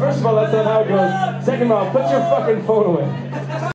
First of all, that's not how it goes. Second of all, put your fucking phone away.